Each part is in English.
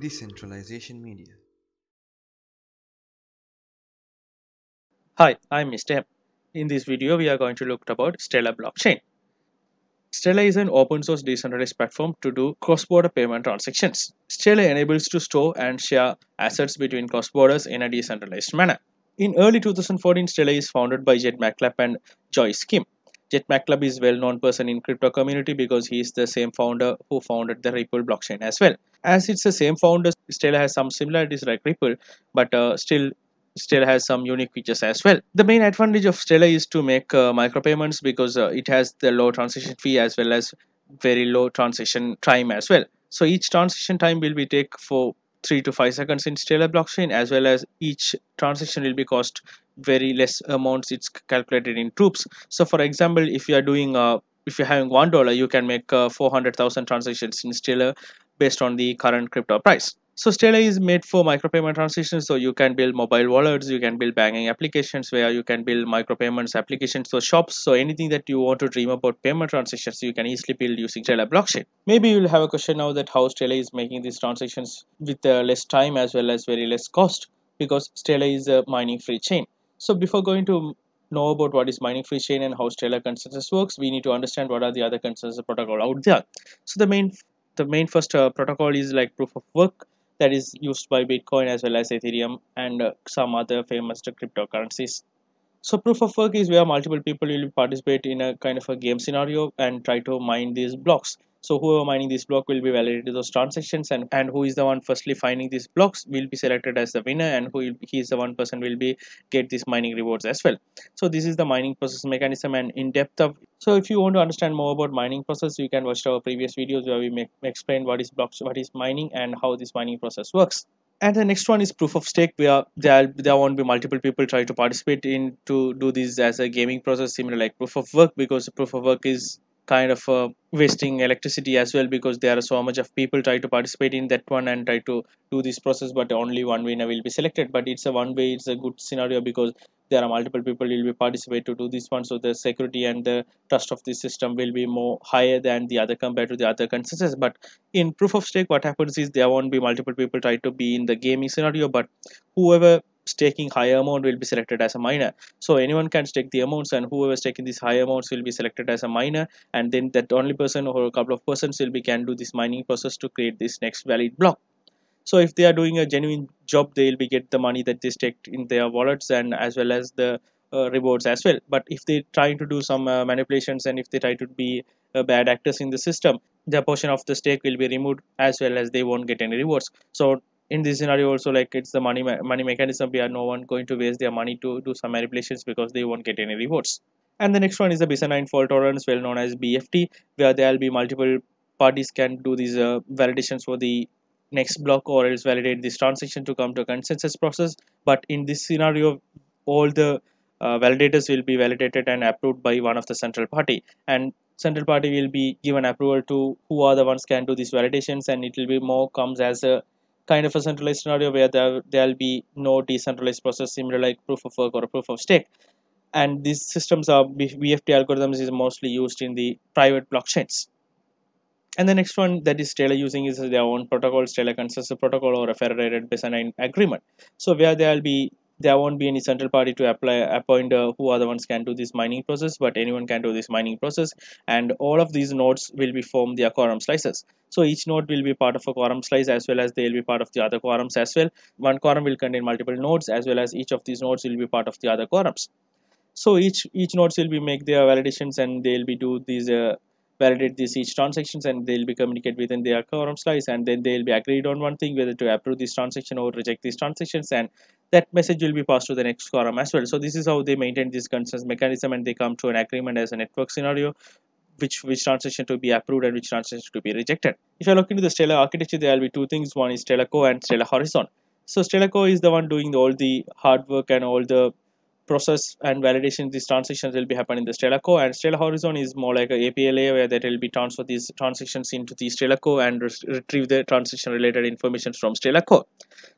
Decentralization Media. Hi, I'm Mr. M. In this video, we are going to look about Stellar blockchain. Stellar is an open source decentralized platform to do cross-border payment transactions. Stellar enables to store and share assets between cross borders in a decentralized manner. In early 2014, Stellar is founded by Jed McCaleb and Joyce Kim. Jed McCaleb is well-known person in crypto community because he is the same founder who founded the Ripple blockchain as well. As it's the same founder, Stellar has some similarities like Ripple, but uh, still Stellar has some unique features as well. The main advantage of Stellar is to make uh, micropayments because uh, it has the low transaction fee as well as very low transaction time as well. So each transaction time will be take for 3 to 5 seconds in Stellar blockchain as well as each transaction will be cost very less amounts it's calculated in stroops so for example if you are doing uh, if you're having one dollar you can make uh, 400,000 transactions in Stellar based on the current crypto price so Stellar is made for micropayment transactions. So you can build mobile wallets, you can build banking applications where you can build micropayments applications So shops. So anything that you want to dream about payment transactions, you can easily build using Stellar blockchain. Maybe you'll have a question now that how Stellar is making these transactions with uh, less time as well as very less cost because Stellar is a mining free chain. So before going to know about what is mining free chain and how Stellar consensus works, we need to understand what are the other consensus protocol out there. So the main the main first uh, protocol is like proof of work that is used by Bitcoin as well as Ethereum and uh, some other famous cryptocurrencies. So proof of work is where multiple people will participate in a kind of a game scenario and try to mine these blocks. So whoever mining this block will be validated those transactions and, and who is the one firstly finding these blocks will be selected as the winner and who will, he is the one person will be get these mining rewards as well. So this is the mining process mechanism and in depth of so if you want to understand more about mining process you can watch our previous videos where we make, explain what is blocks what is mining and how this mining process works and the next one is proof of stake where there there won't be multiple people try to participate in to do this as a gaming process similar like proof of work because proof of work is kind of uh, wasting electricity as well because there are so much of people try to participate in that one and try to do this process but only one winner will be selected. But it's a one way it's a good scenario because there are multiple people will be participate to do this one. So the security and the trust of the system will be more higher than the other compared to the other consensus. But in proof of stake what happens is there won't be multiple people try to be in the gaming scenario but whoever staking higher amount will be selected as a miner so anyone can stake the amounts and whoever is taking these higher amounts will be selected as a miner and then that only person or a couple of persons will be can do this mining process to create this next valid block. So if they are doing a genuine job they will be get the money that they staked in their wallets and as well as the uh, rewards as well. But if they try to do some uh, manipulations and if they try to be uh, bad actors in the system the portion of the stake will be removed as well as they won't get any rewards. So in this scenario also like it's the money money mechanism. Where no one going to waste their money to do some manipulations because they won't get any rewards. And the next one is the Byzantine fault tolerance well known as BFT where there will be multiple parties can do these uh, validations for the next block or else validate this transaction to come to a consensus process. But in this scenario all the uh, validators will be validated and approved by one of the central party. And central party will be given approval to who are the ones can do these validations and it will be more comes as a kind of a centralized scenario where there there'll be no decentralized process similar like proof of work or proof of stake. And these systems are BFT algorithms is mostly used in the private blockchains. And the next one that is Stellar using is their own protocol Stellar consensus protocol or a federated Byzantine agreement. So where there will be there won't be any central party to apply appoint uh, who are the ones can do this mining process but anyone can do this mining process. And all of these nodes will be form their quorum slices. So each node will be part of a quorum slice as well as they will be part of the other quorums as well. One quorum will contain multiple nodes as well as each of these nodes will be part of the other quorums. So each each nodes will be make their validations and they'll be do these uh, validate these each transactions and they'll be communicate within their quorum slice and then they'll be agreed on one thing whether to approve this transaction or reject these transactions and that message will be passed to the next quorum as well. So this is how they maintain this consensus mechanism and they come to an agreement as a network scenario which which transaction to be approved and which transaction to be rejected. If you look into the stellar architecture there will be two things. One is stellar core and stellar horizon. So stellar core is the one doing all the hard work and all the process and validation these transactions will be happening in the Stellar Core and Stellar Horizon is more like a API layer where that will be transfer these transactions into the Stellar Core and retrieve the transaction related information from Stellar Core.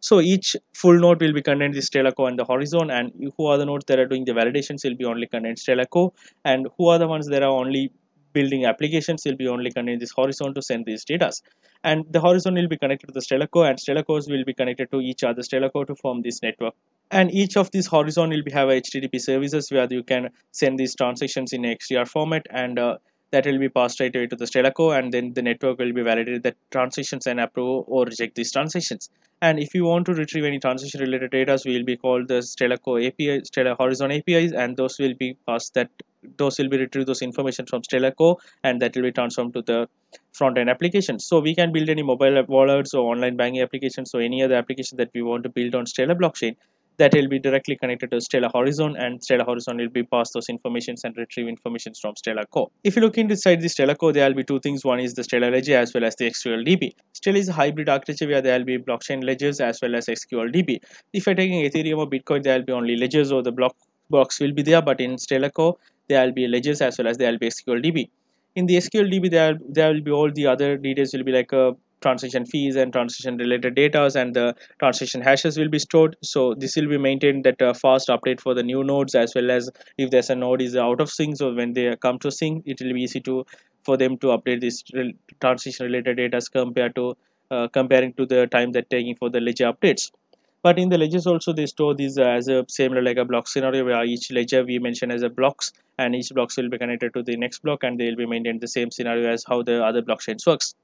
So each full node will be contained the Stellar Core and the Horizon and who are the nodes that are doing the validations will be only contained Stellar Core and who are the ones that are only building applications will be only connected this horizon to send these data. And the horizon will be connected to the stellar core and stellar cores will be connected to each other stellar core to form this network. And each of these horizon will be have http services where you can send these transactions in xdr format and uh, that will be passed right away to the stellar core and then the network will be validated that transitions and approve or reject these transitions and if you want to retrieve any transition related data we will be called the stellar core api stellar horizon apis and those will be passed that those will be retrieve those information from stellar core and that will be transformed to the front end application. So we can build any mobile wallets or online banking applications so any other application that we want to build on stellar blockchain that will be directly connected to Stellar Horizon and Stellar Horizon will be passed those informations and retrieve informations from Stellar Core. If you look inside the Stellar Core, there will be two things. One is the Stellar Ledger as well as the SQLDB. Stellar is a hybrid architecture where there will be blockchain ledgers as well as SQLDB. If you're taking Ethereum or Bitcoin, there will be only ledgers or the block box will be there, but in Stellar Core, there will be ledgers as well as there will be SQLDB. In the SQLDB, there, there will be all the other details will be like a transaction fees and transaction related data and the transaction hashes will be stored. So this will be maintained that uh, fast update for the new nodes as well as if there's a node is out of sync so when they come to sync it will be easy to for them to update this transition related data compared to uh, comparing to the time that taking for the ledger updates. But in the ledgers also they store these uh, as a similar like a block scenario where each ledger we mention as a blocks and each blocks will be connected to the next block and they will be maintained the same scenario as how the other blockchains works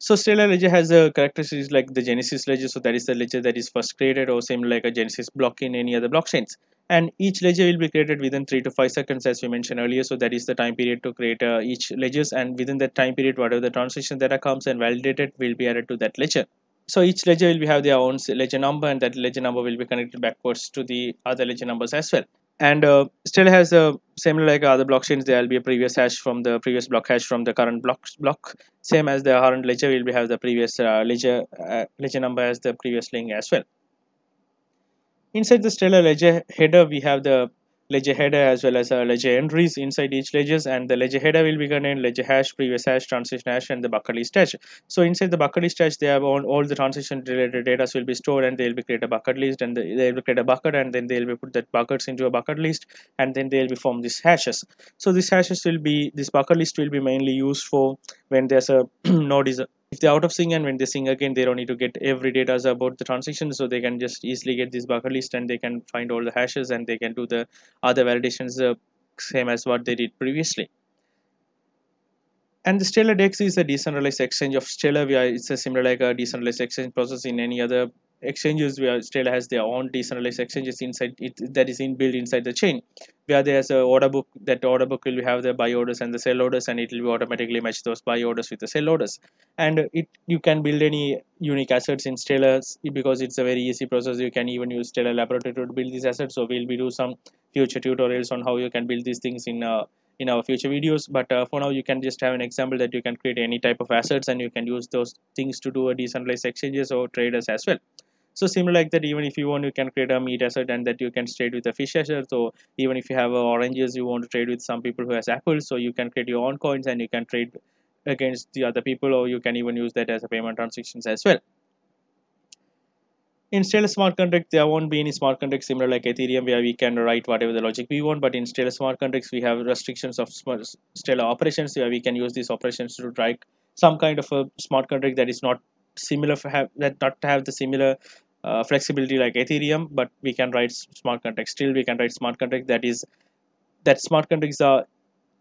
so Stellar Ledger has a characteristics like the Genesis ledger. So that is the ledger that is first created or same like a Genesis block in any other blockchains. And each ledger will be created within 3 to 5 seconds as we mentioned earlier. So that is the time period to create uh, each ledgers and within that time period whatever the transaction data comes and validated will be added to that ledger. So each ledger will be have their own ledger number and that ledger number will be connected backwards to the other ledger numbers as well and uh, still has a similar like other blockchains. There will be a previous hash from the previous block hash from the current block block. Same as the current ledger we will be have the previous uh, ledger uh, ledger number as the previous link as well. Inside the stellar ledger header we have the ledger header as well as uh, ledger entries inside each ledgers and the ledger header will be contained ledger hash previous hash transition hash and the bucket list hash. So inside the bucket list hash they have all, all the transition related data will be stored and they'll be create a bucket list and they will create a bucket and then they'll be put that buckets into a bucket list and then they'll be form these hashes. So these hashes will be this bucket list will be mainly used for when there's a node is if they're out of sync and when they sync again they don't need to get every data about the transaction. So they can just easily get this bucket list and they can find all the hashes and they can do the other validations uh, same as what they did previously. And the Stellar DEX is a decentralized exchange of Stellar. It's a similar like a decentralized exchange process in any other exchanges where Stellar has their own decentralized exchanges inside it that is inbuilt inside the chain. Where there's a order book that order book will have the buy orders and the sell orders and it will automatically match those buy orders with the sell orders. And it you can build any unique assets in Stellar because it's a very easy process. You can even use Stellar laboratory to build these assets. So we'll be do some future tutorials on how you can build these things in uh, in our future videos. But uh, for now you can just have an example that you can create any type of assets and you can use those things to do a decentralized exchanges or traders as well so similar like that even if you want you can create a meat asset and that you can trade with a fish asset. So even if you have oranges you want to trade with some people who has apples. So you can create your own coins and you can trade against the other people or you can even use that as a payment transactions as well. In Stellar smart contract there won't be any smart contract similar like ethereum where we can write whatever the logic we want. But in Stellar smart contracts we have restrictions of Stellar operations where we can use these operations to write some kind of a smart contract that is not similar for have that not have the similar uh, flexibility like ethereum but we can write smart contracts. Still we can write smart contracts. That is that smart contracts are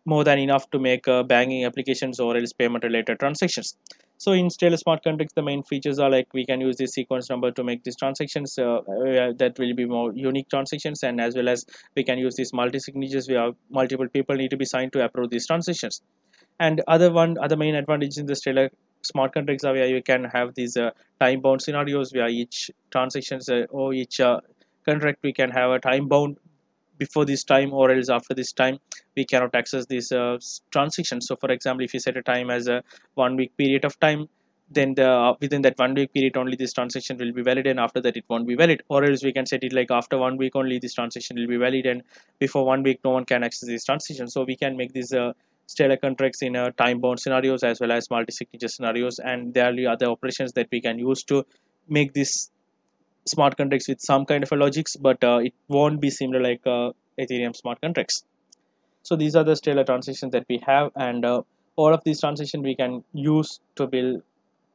more than enough to make uh, banking applications or else payment related transactions. So in Stellar smart contracts the main features are like we can use this sequence number to make these transactions uh, uh, that will be more unique transactions and as well as we can use these multi signatures where multiple people need to be signed to approve these transactions. And other one other main advantage in the Stellar smart contracts are where you can have these uh, time bound scenarios where each transactions uh, or each uh, contract we can have a time bound before this time or else after this time we cannot access these uh, transactions. So for example if you set a time as a one week period of time then the uh, within that one week period only this transaction will be valid and after that it won't be valid. Or else we can set it like after one week only this transaction will be valid and before one week no one can access this transaction so we can make this uh, Stellar contracts in a time bound scenarios as well as multi-signature scenarios and there are other operations that we can use to make this smart contracts with some kind of a logics but uh, it won't be similar like uh, ethereum smart contracts. So these are the stellar transactions that we have and uh, all of these transactions we can use to build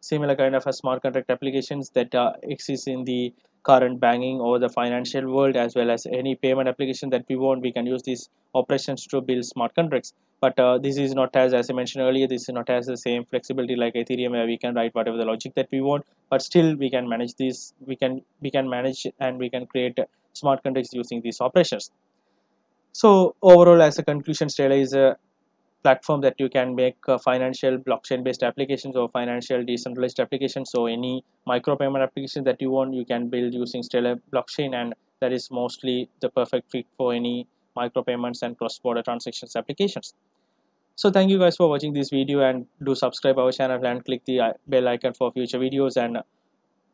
similar kind of a smart contract applications that uh, exist in the current banking or the financial world as well as any payment application that we want we can use these operations to build smart contracts. But uh, this is not as as i mentioned earlier this is not as the same flexibility like ethereum where we can write whatever the logic that we want but still we can manage this we can we can manage and we can create smart contracts using these operations. So overall as a conclusion Stellar is a platform that you can make uh, financial blockchain based applications or financial decentralized applications. So any micro payment application that you want you can build using stellar blockchain and that is mostly the perfect fit for any micro payments and cross border transactions applications. So thank you guys for watching this video and do subscribe our channel and click the uh, bell icon for future videos and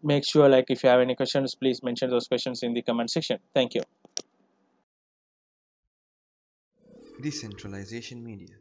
make sure like if you have any questions please mention those questions in the comment section. Thank you. Decentralization Media